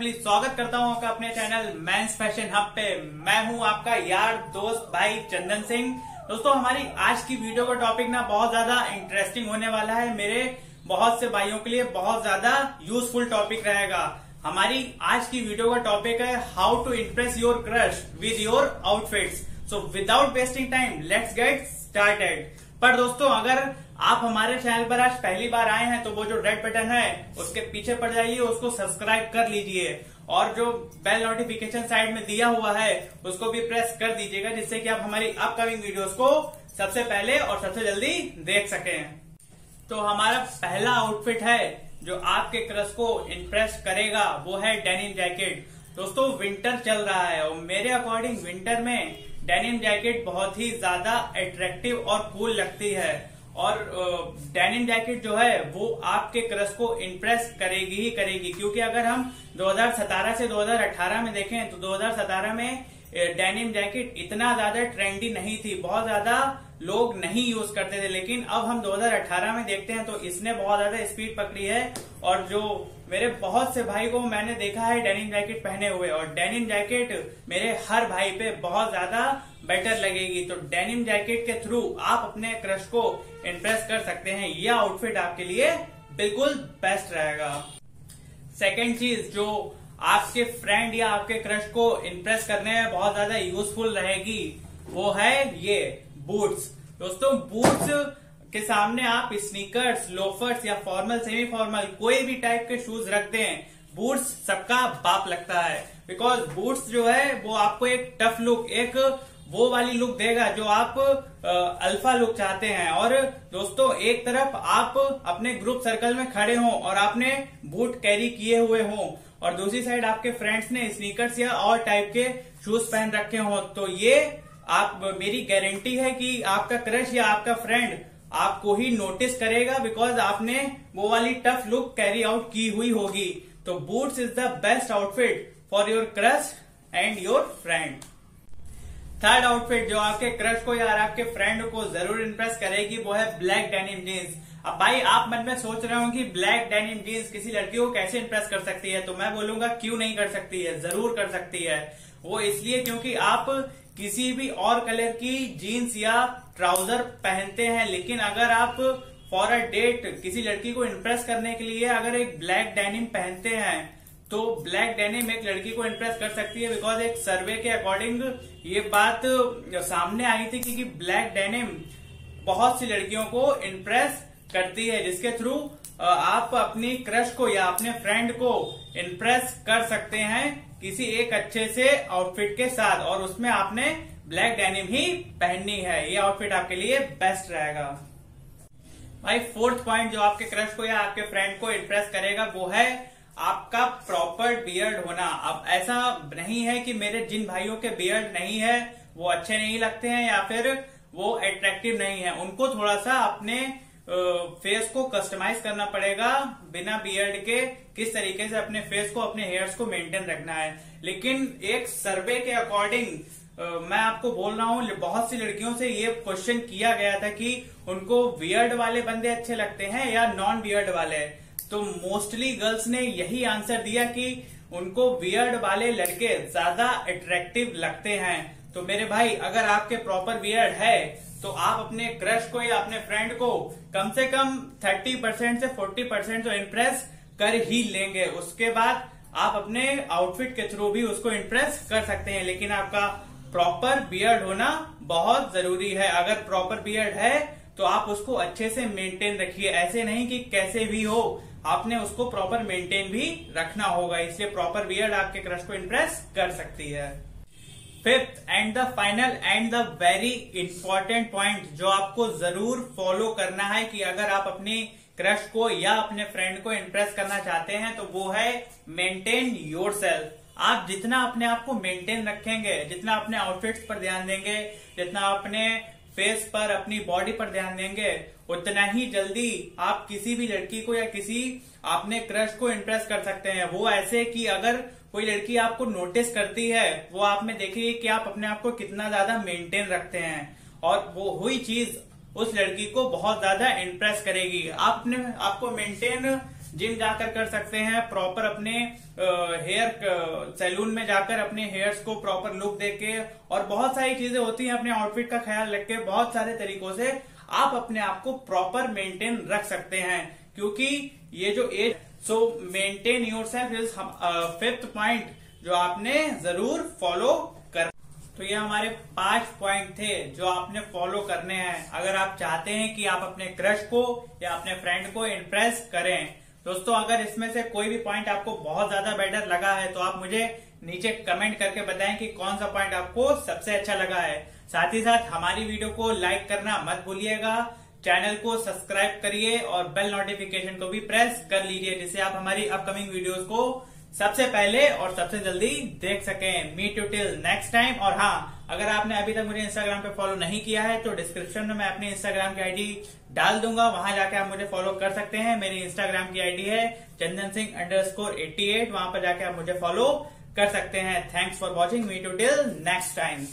जी स्वागत करता हूँ आपका अपने चैनल मैंस फ़ैशन हब पे। मैं हूँ आपका यार दोस्त भाई चंदन सिंह। दोस्तों, हमारी आज की वीडियो का टॉपिक ना बहुत ज़्यादा इंटरेस्टिंग होने वाला है। मेरे बहुत से भाइयों के लिए बहुत ज़्यादा यूजफुल टॉपिक रहेगा। हमारी आज की वीडियो का टॉपिक है how to impress your crush with your outfits so without wasting time let's get started पर दोस्तों, अगर आप हमारे चैनल पर आज पहली बार आए हैं तो वो जो रेड बटन है, उसके पीछे पड़ जाइए, उसको सब्सक्राइब कर लीजिए। और जो बेल नोटिफिकेशन साइड में दिया हुआ है, उसको भी प्रेस कर दीजिएगा, जिससे कि आप हमारी अपकमिंग वीडियोस को सबसे पहले और सबसे जल्दी देख सकें। तो हमारा पहला आउटफिट है, जो आपके क्रश को इम्प्रेस करेगा, वो है डेनिम जैकेट दोस्तों विंटर चल रहा है, और मेरे अकॉर्डिंग विंटर में डेनिम जैकेट बहुत ही ज़्यादा अट्रैक्टिव और कूल लगती है। और डेनिम जैकेट जो है, वो आपके क्रश को इम्प्रेस करेगी ही करेगी। क्योंकि अगर हम 2017 से 2018 में देखें तो 2017 में डेनिम जैकेट इतना ज़्यादा ट्रेंडी नहीं थी। बहुत ज़्यादा लोग नहीं यूज़ करते थे, लेकिन अब हम 2018 में देखते हैं तो इसने बहुत ज़्यादा स्पीड पकड़ी है। और जो मेरे बहुत से भाई को मैंने देखा है डेनिम जैकेट पहने हुए, और डेनिम जैकेट मेरे हर भाई पे बहुत ज़्यादा बेटर लगेगी। तो डेनिम जैकेट के थ्रू आप अपने क्रश को इम्प्रेस कर सकते हैं। यह आउटफिट आपके लिए बिल्कुल बेस्ट रहेगा। सेकेंड चीज़ जो आपके फ्रेंड या आपके क्रश को इम्प्रेस करने में बहुत ज़्यादा यूजफुल रहेगी। वो है ये बूट्स दोस्तों बूट्स के सामने आप स्नीकर्स लोफर्स या फॉर्मल सेमी फॉर्मल कोई भी टाइप के शूज़ रखते हैं बूट्स सबका बाप लगता है। बिकॉज़ बूट्स जो है, वो आपको एक टफ लुक एक वो वाली लुक देगा जो आप अल्फ़ा लुक चाहते हैं। और दोस्तों, एक तरफ़ आप अपने ग्रुप सर्कल में खड़े हों और आपने बूट कैरी किए हुए हों और दूसरी साइड आपके फ्रेंड्स ने स्नीकर्स या और टाइप के शूज़ पहन रखे हों। तो ये आप, मेरी गारंटी है कि आपका क्रश या आपका फ्रेंड आपको ही नोटिस करेगा बिकॉज़ आपने वो वाली टफ लुक कैरी आउट की हुई होगी। तो boots is the best outfit for your crush and your friend third outfit जो आपके क्रश को या आपके फ्रेंड को ज़रूर इंप्रेस करेगी, वो है ब्लैक डेनिम जीन्स अब भाई, आप मन में सोच रहे हो कि ब्लैक डेनिम जीन्स किसी लड़की को कैसे इंप्रेस कर सकती है? तो मैं बोलूँगा, क्यों नहीं कर सकती है? ज़रूर कर सकती है। वो इसलिए क्योंकि आप किसी भी और कलर की जीन्स या ट्राउज़र पहनते हैं, लेकिन अगर आप फॉर अ डेट किसी लड़की को इम्प्रेस करने के लिए अगर एक ब्लैक डेनिम पहनते हैं तो ब्लैक डेनिम एक लड़की को इम्प्रेस कर सकती है बिकॉज़ एक सर्वे के अकॉर्डिंग ये बात सामने आई थी कि ब्लैक डेनिम बहुत सी लड़कियों को इम्प्रेस करती है, जिसके थ्रू आप अपनी क्रश को या अपने फ्रेंड को इम्प्रेस कर सकते हैं किसी एक अच्छे से आउटफिट के साथ और उसमें आपने ब्लैक डेनिम ही पहननी है। ये आउटफिट आपके लिए बेस्ट रहेगा। भाई फोर्थ पॉइंट जो आपके क्रश को या आपके फ्रेंड को इम्प्रेस करेगा वो है आपका प्रॉपर बियर्ड होना। अब ऐसा नहीं है कि मेरे जिन भाइयों के बियर्ड नहीं है, वो अच्छे नहीं लगते हैं या फिर वो अट्रैक्टिव नहीं है। उनको थोड़ा सा अपने फेस को कस्टमाइज करना पड़ेगा बिना बियर्ड के, किस तरीके से अपने फेस को, अपने हेयर्स को मेंटेन रखना है। लेकिन एक सर्वे के अकॉर्डिंग मैं आपको बोल रहा हूँ, बहुत सी लड़कियों से ये क्वेश्चन किया गया था कि उनको बियर्ड वाले बंदे अच्छे लगते हैं या नॉन बियर्ड वाले। तो मोस्टली गर्ल्स ने यही आंसर दिया कि उनको बियर्ड वाले लड़के ज़्यादा अट्रैक्टिव लगते हैं। तो मेरे भाई, अगर आपके प्रॉपर बियर्ड है तो आप अपने क्रश को या अपने फ्रेंड को कम से कम 30 परसेंट से 40 परसेंट तो इम्प्रेस कर ही लेंगे। उसके बाद आप अपने आउटफिट के थ्रू भी उसको इम्प्रेस कर सकते हैं। लेकिन आपका प्रॉपर बियर्ड होना बहुत ज़रूरी है। अगर प्रॉपर बियर्ड है तो आप उसको अच्छे से मेंटेन रखिए। ऐसे नहीं कि कैसे भी हो आपने उसको प्रॉपर मेंटेन भी रखना होगा, इसलिए प्रॉपर बियर्ड आपके क्रश को इम्प्रेस कर सकती है। Fifth and the final and the very important point जो आपको ज़रूर फॉलो करना है कि अगर आप अपनी क्रश को या अपने फ्रेंड को इम्प्रेस करना चाहते हैं तो वो है मेंटेन योर सेल्फ आप जितना अपने आप को मेंटेन रखेंगे, जितना अपने आउटफिट्स पर ध्यान देंगे, जितना अपने फेस पर अपनी बॉडी पर ध्यान देंगे, उतना ही जल्दी आप किसी भी लड़की को या किसी अपने क्रश को इम्प्रेस कर सकते हैं। वो ऐसे कि अगर कोई लड़की आपको नोटिस करती है, वो आप में देखेगी कि आप अपने आप को कितना ज़्यादा मेंटेन रखते हैं। और वो हुई चीज़ उस लड़की को बहुत ज़्यादा इम्प्रेस करेगी। आपने, आपको मेंटेन जिम जाकर कर सकते हैं प्रॉपर अपने हेयर सैलून में जाकर अपने हेयर्स को प्रॉपर लुक देके और बहुत सारी चीज़ें होती हैं अपने आउटफिट का ख्याल रख के, बहुत सारे तरीकों से आप अपने आप को प्रॉपर मेंटेन रख सकते हैं। क्योंकि ये जो age so maintain yourself is fifth point जो आपने ज़रूर फॉलो कर तो ये हमारे पाँच पॉइंट थे जो आपने फॉलो करने हैं। अगर आप चाहते हैं कि आप अपने क्रश को या अपने फ्रेंड को इम्प्रेस करें दोस्तों, अगर इसमें से कोई भी पॉइंट आपको बहुत ज़्यादा बेटर लगा है तो आप मुझे नीचे कमेंट करके बताएँ कि कौन सा पॉइंट आपको सबसे अच्छा लगा है। साथ ही साथ, हमारी वीडियो को लाइक करना मत भूलिएगा। चैनल को सब्सक्राइब करिए और बेल नोटिफिकेशन को भी प्रेस कर लीजिए, जिससे आप हमारी अपकमिंग वीडियोस को सबसे पहले और सबसे जल्दी देख सकें me to till next time और हाँ अगर आपने अभी तक मुझे इंस्टाग्राम पे फॉलो नहीं किया है तो डिस्क्रिप्शन में मैं अपने इंस्टाग्राम की आईडी डाल दूँगा। वहाँ जाके आप मुझे फॉलो कर सकते हैं। मेरी इंस्टाग्राम की आईडी है Chandan Singh underscore eighty eight वहाँ पर जाके आप मुझे फॉलो कर सकते हैं। Thanks for watching me to till next time